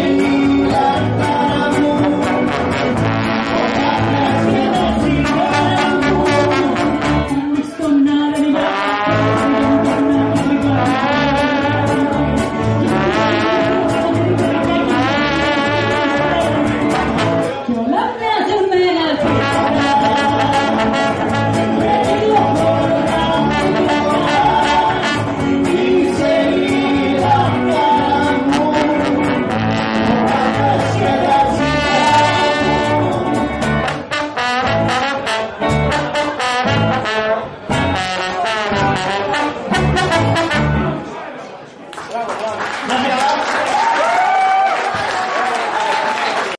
Amen. Música